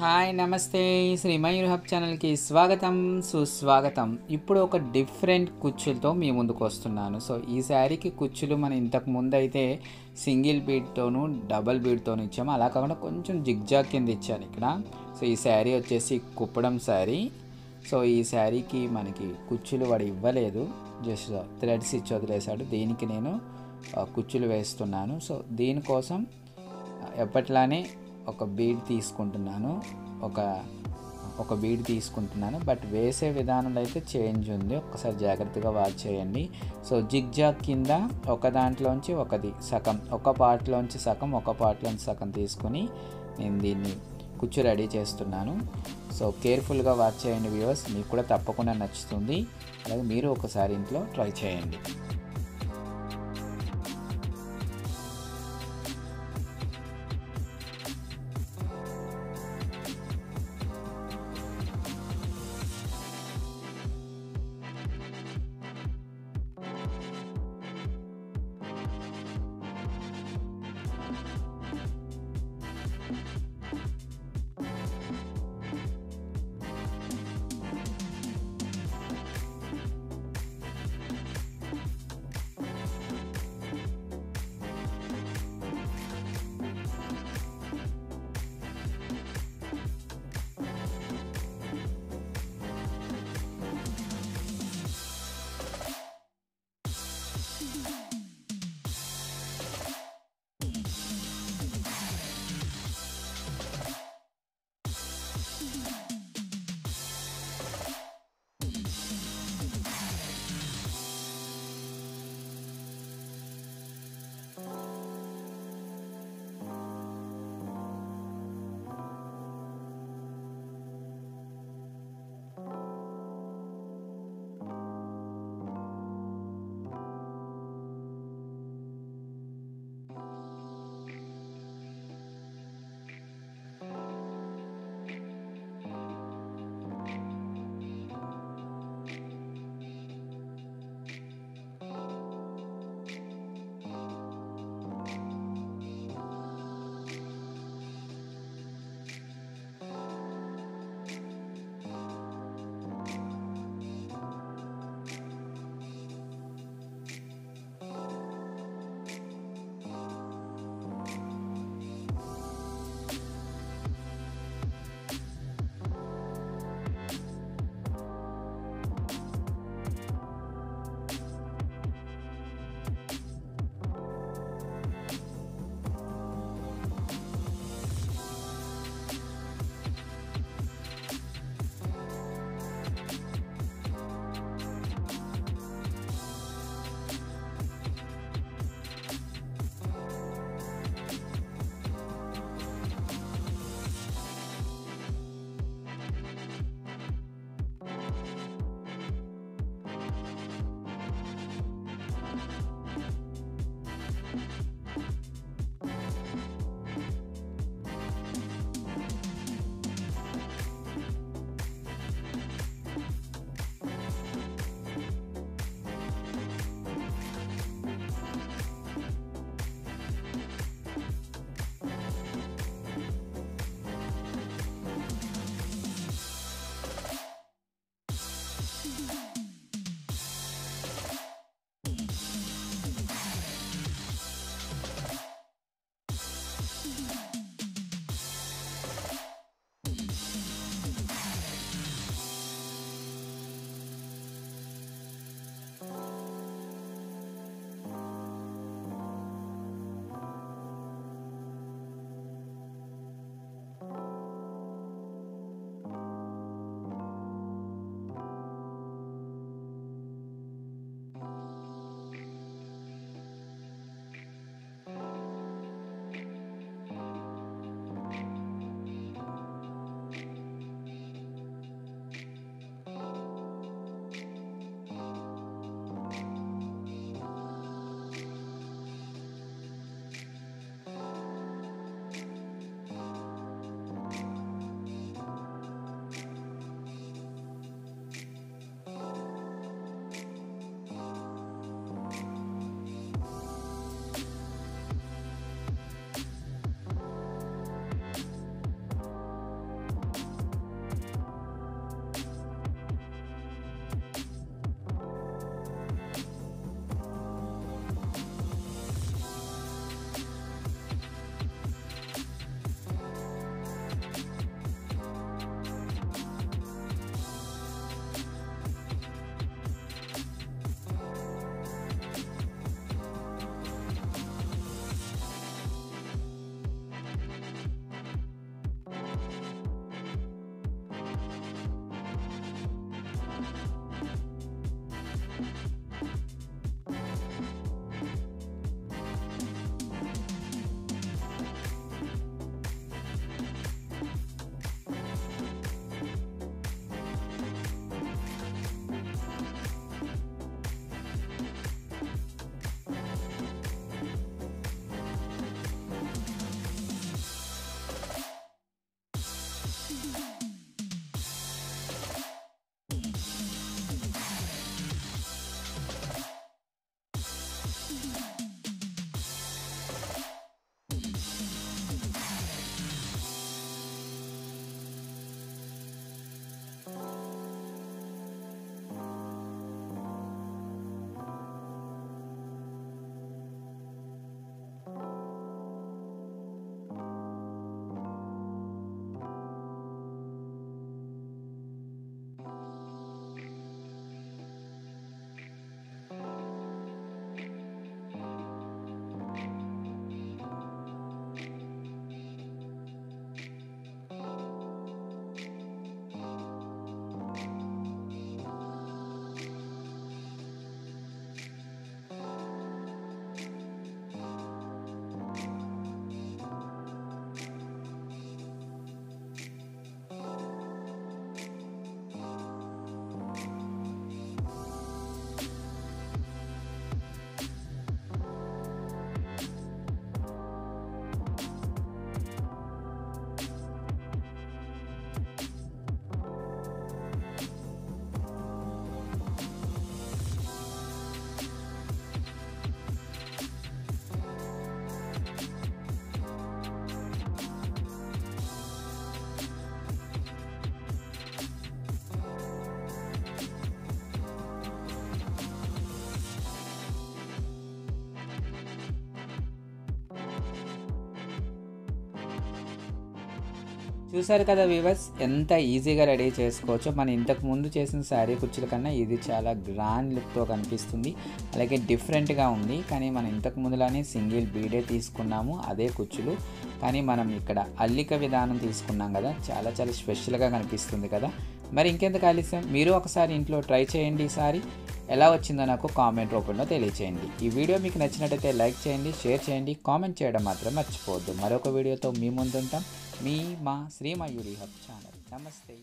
Hi నమస్తే. Shri Mayur hub ఛానల్కి స్వాగతం సుస్వాగతం. ఇప్పుడు ఒక డిఫరెంట్ కుచ్చులతో మీ ముందుకు వస్తున్నాను. సో ఈ శారీకి కుచ్చులు మనం ఇంతకు ముందు అయితే సింగిల్ బీడ్తోను డబల్ బీడ్తోను ఇచ్చాము. అలా కాకుండా కొంచెం జిగ్జాగ్ కింద ఇచ్చాను ఇక్కడ. సో ఈ శారీ వచ్చేసి కుప్పడం శారీ. సో ఈ శారీకి మనకి కుచ్చులు వాడు ఇవ్వలేదు. జస్ట్ థ్రెడ్స్ ఇచ్చి వదిలేశాడు. దీనికి నేను కుచ్చులు వేస్తున్నాను. సో దీనికోసం ఎప్పట్లానే ఒక బీడ్ తీసుకుంటున్నాను. ఒక ఒక బీడ్ తీసుకుంటున్నాను. బట్ వేసే విధానంలో అయితే చేంజ్ ఉంది. ఒకసారి జాగ్రత్తగా వాచ్ చేయండి. సో జిగ్ జాగ్ కింద ఒక దాంట్లోంచి ఒకది సగం ఒక పార్ట్లోంచి సగం ఒక పార్ట్లోంచి సగం తీసుకొని నేను దీన్ని కుచ్చు రెడీ చేస్తున్నాను. సో కేర్ఫుల్గా వాచ్ చేయండి వ్యూవర్స్. మీకు కూడా తప్పకుండా నచ్చుతుంది. అలాగే మీరు ఒకసారి ఇంట్లో ట్రై చేయండి. చూసారు కదా వివర్స్ ఎంత ఈజీగా రెడీ చేసుకోవచ్చో. మనం ఇంతకు ముందు చేసిన శారీ కుర్చీల కన్నా ఇది చాలా గ్రాండ్ లుక్తో కనిపిస్తుంది. అలాగే డిఫరెంట్గా ఉంది. కానీ మనం ఇంతకు ముందులానే సింగిల్ బీడే తీసుకున్నాము అదే కుచ్చులు కానీ మనం ఇక్కడ అల్లిక విధానం తీసుకున్నాం కదా చాలా చాలా స్పెషల్గా కనిపిస్తుంది కదా. మరి ఇంకెందుకు ఆలస్యం? మీరు ఒకసారి ఇంట్లో ట్రై చేయండి ఈసారి ఎలా వచ్చిందో నాకు కామెంట్ రూపంలో తెలియచేయండి. ఈ వీడియో మీకు నచ్చినట్టయితే లైక్ చేయండి షేర్ చేయండి కామెంట్ చేయడం మాత్రం మర్చిపోవద్దు. మరొక వీడియోతో మీ ముందుంటాం. మీ మా శ్రీ మయూరి హబ్ ఛానల్. నమస్తే.